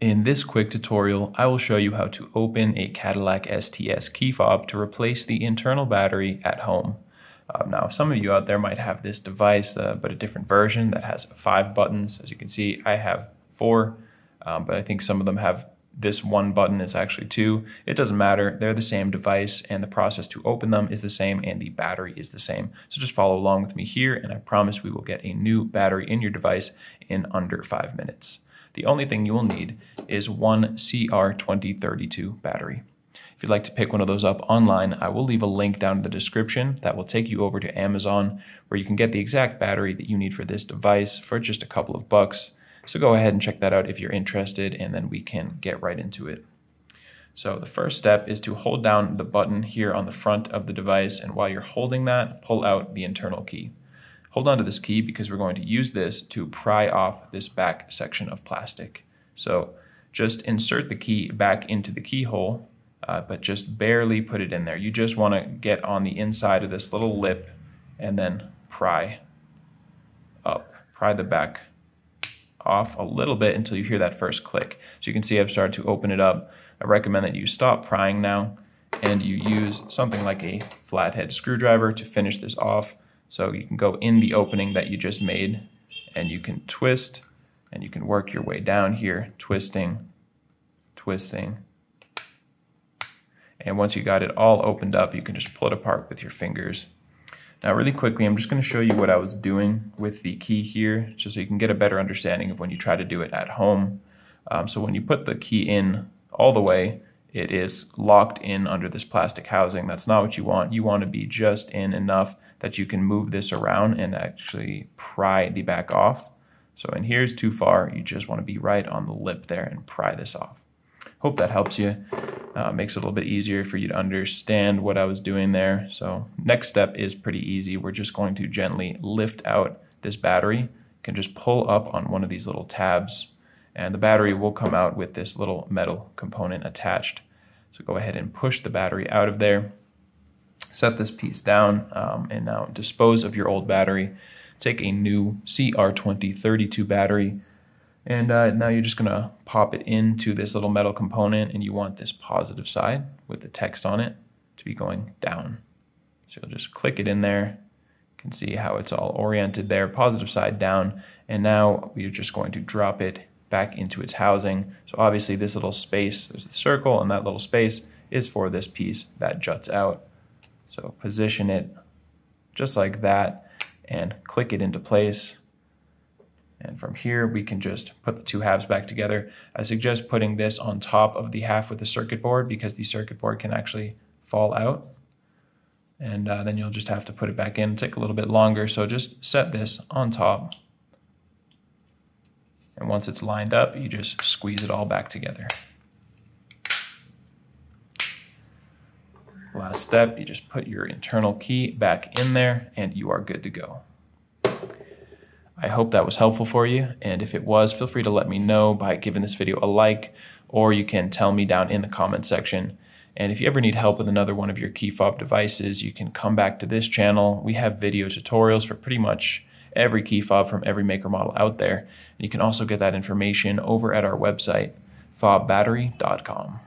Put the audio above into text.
In this quick tutorial, I will show you how to open a Cadillac STS key fob to replace the internal battery at home. Um, now, some of you out there might have this device, uh, but a different version that has five buttons. As you can see, I have four, um, but I think some of them have this one button is actually two. It doesn't matter. They're the same device, and the process to open them is the same, and the battery is the same. So just follow along with me here, and I promise we will get a new battery in your device in under five minutes. The only thing you will need is one CR2032 battery. If you'd like to pick one of those up online, I will leave a link down in the description that will take you over to Amazon where you can get the exact battery that you need for this device for just a couple of bucks. So go ahead and check that out if you're interested and then we can get right into it. So the first step is to hold down the button here on the front of the device and while you're holding that, pull out the internal key. Hold on to this key because we're going to use this to pry off this back section of plastic. So just insert the key back into the keyhole, uh, but just barely put it in there. You just want to get on the inside of this little lip and then pry up, pry the back off a little bit until you hear that first click. So you can see I've started to open it up. I recommend that you stop prying now and you use something like a flathead screwdriver to finish this off. So you can go in the opening that you just made and you can twist and you can work your way down here, twisting, twisting. And once you got it all opened up, you can just pull it apart with your fingers. Now really quickly, I'm just going to show you what I was doing with the key here, just so you can get a better understanding of when you try to do it at home. Um, so when you put the key in all the way, it is locked in under this plastic housing. That's not what you want. You want to be just in enough that you can move this around and actually pry the back off. So in here's too far, you just want to be right on the lip there and pry this off. Hope that helps you. Uh, makes it a little bit easier for you to understand what I was doing there. So next step is pretty easy. We're just going to gently lift out this battery. You can just pull up on one of these little tabs and the battery will come out with this little metal component attached. So go ahead and push the battery out of there set this piece down um, and now dispose of your old battery. Take a new CR2032 battery and uh, now you're just going to pop it into this little metal component and you want this positive side with the text on it to be going down. So you'll just click it in there. You can see how it's all oriented there, positive side down. And now we're just going to drop it back into its housing. So obviously this little space, there's the circle and that little space is for this piece that juts out. So position it just like that and click it into place. And from here, we can just put the two halves back together. I suggest putting this on top of the half with the circuit board because the circuit board can actually fall out. And uh, then you'll just have to put it back in. It'll take a little bit longer, so just set this on top. And once it's lined up, you just squeeze it all back together. Last step, you just put your internal key back in there and you are good to go. I hope that was helpful for you, and if it was, feel free to let me know by giving this video a like, or you can tell me down in the comment section. And if you ever need help with another one of your key fob devices, you can come back to this channel. We have video tutorials for pretty much every key fob from every maker model out there. And you can also get that information over at our website, fobbattery.com.